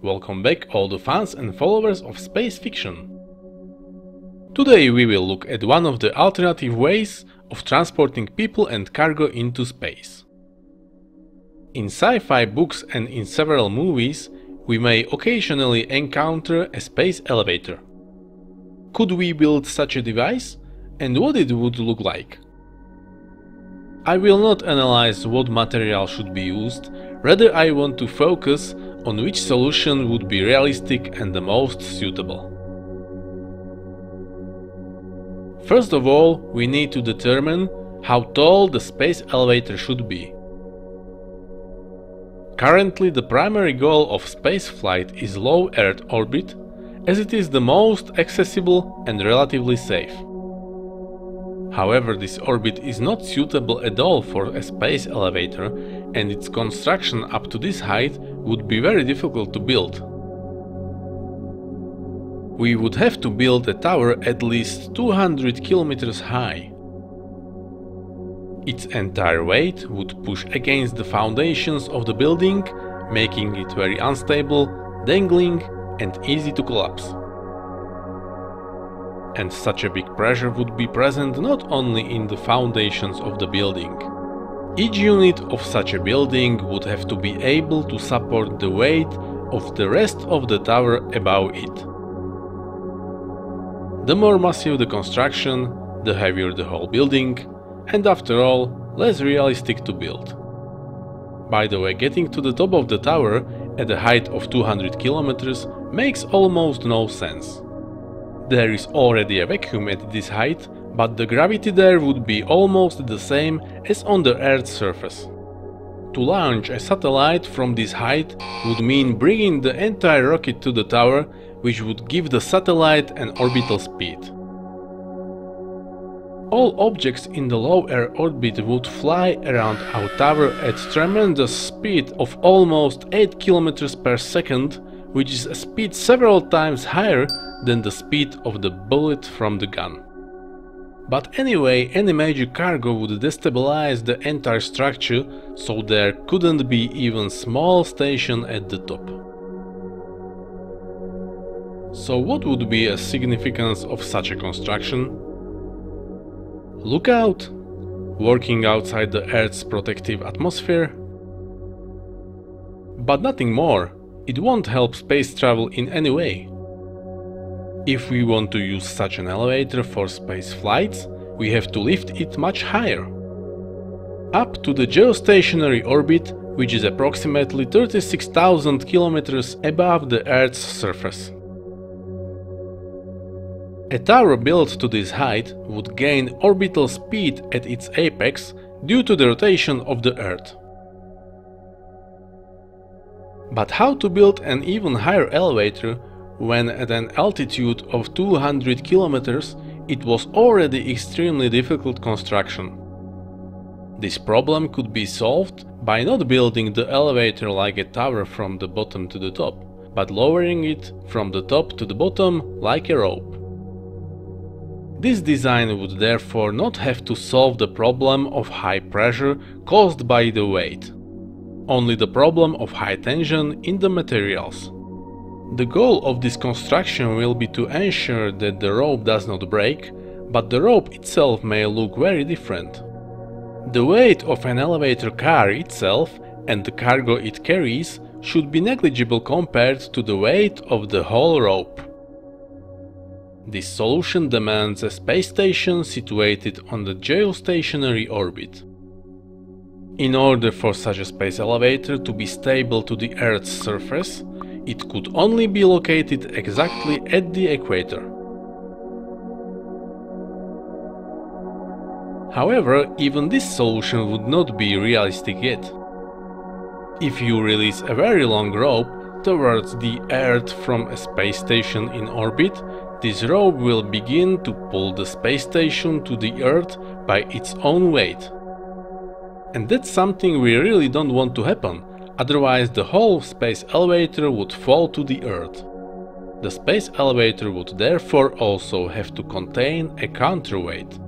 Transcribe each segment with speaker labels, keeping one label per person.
Speaker 1: Welcome back all the fans and followers of space fiction. Today we will look at one of the alternative ways of transporting people and cargo into space. In sci-fi books and in several movies, we may occasionally encounter a space elevator. Could we build such a device? And what it would look like? I will not analyze what material should be used, rather I want to focus on which solution would be realistic and the most suitable. First of all, we need to determine how tall the space elevator should be. Currently the primary goal of spaceflight is low Earth orbit, as it is the most accessible and relatively safe. However, this orbit is not suitable at all for a space elevator and its construction up to this height would be very difficult to build. We would have to build a tower at least 200 kilometers high. Its entire weight would push against the foundations of the building, making it very unstable, dangling and easy to collapse and such a big pressure would be present not only in the foundations of the building. Each unit of such a building would have to be able to support the weight of the rest of the tower above it. The more massive the construction, the heavier the whole building, and after all, less realistic to build. By the way, getting to the top of the tower at a height of 200 kilometers makes almost no sense. There is already a vacuum at this height, but the gravity there would be almost the same as on the Earth's surface. To launch a satellite from this height would mean bringing the entire rocket to the tower, which would give the satellite an orbital speed. All objects in the low Earth orbit would fly around our tower at tremendous speed of almost 8 km per second, which is a speed several times higher than the speed of the bullet from the gun. But anyway, any major cargo would destabilize the entire structure, so there couldn't be even small station at the top. So what would be a significance of such a construction? Lookout? Working outside the Earth's protective atmosphere? But nothing more, it won't help space travel in any way. If we want to use such an elevator for space flights, we have to lift it much higher. Up to the geostationary orbit, which is approximately 36,000 kilometers above the Earth's surface. A tower built to this height would gain orbital speed at its apex due to the rotation of the Earth. But how to build an even higher elevator when at an altitude of 200 kilometers it was already extremely difficult construction. This problem could be solved by not building the elevator like a tower from the bottom to the top, but lowering it from the top to the bottom like a rope. This design would therefore not have to solve the problem of high pressure caused by the weight, only the problem of high tension in the materials. The goal of this construction will be to ensure that the rope does not break, but the rope itself may look very different. The weight of an elevator car itself and the cargo it carries should be negligible compared to the weight of the whole rope. This solution demands a space station situated on the geostationary orbit. In order for such a space elevator to be stable to the Earth's surface, it could only be located exactly at the equator. However, even this solution would not be realistic yet. If you release a very long rope towards the Earth from a space station in orbit, this rope will begin to pull the space station to the Earth by its own weight. And that's something we really don't want to happen, otherwise the whole space elevator would fall to the Earth. The space elevator would therefore also have to contain a counterweight.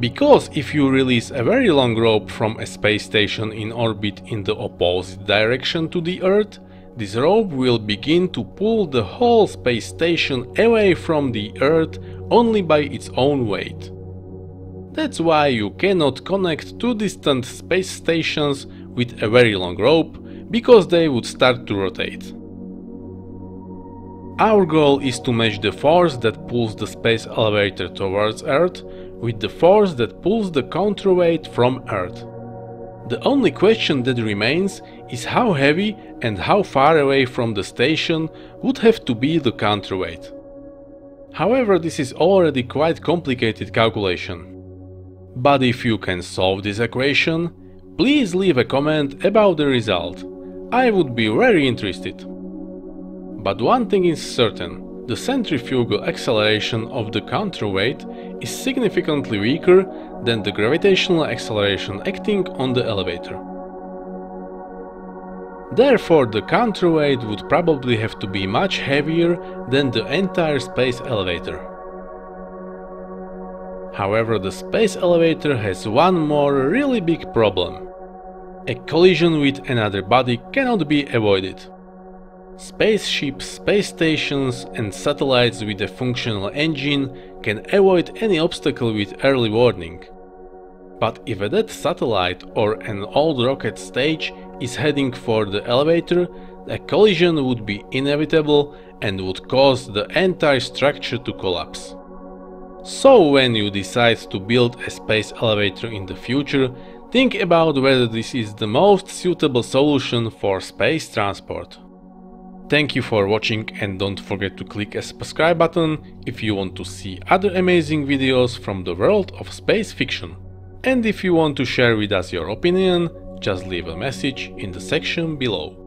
Speaker 1: Because if you release a very long rope from a space station in orbit in the opposite direction to the Earth, this rope will begin to pull the whole space station away from the Earth only by its own weight. That's why you cannot connect two distant space stations with a very long rope, because they would start to rotate. Our goal is to match the force that pulls the space elevator towards Earth with the force that pulls the counterweight from Earth. The only question that remains is how heavy and how far away from the station would have to be the counterweight. However, this is already quite complicated calculation. But if you can solve this equation, please leave a comment about the result. I would be very interested. But one thing is certain, the centrifugal acceleration of the counterweight is significantly weaker than the gravitational acceleration acting on the elevator. Therefore, the counterweight would probably have to be much heavier than the entire space elevator. However, the space elevator has one more really big problem. A collision with another body cannot be avoided. Spaceships, space stations and satellites with a functional engine can avoid any obstacle with early warning. But if a dead satellite or an old rocket stage is heading for the elevator, a collision would be inevitable and would cause the entire structure to collapse. So when you decide to build a space elevator in the future, think about whether this is the most suitable solution for space transport. Thank you for watching and don't forget to click a subscribe button if you want to see other amazing videos from the world of space fiction. And if you want to share with us your opinion, just leave a message in the section below.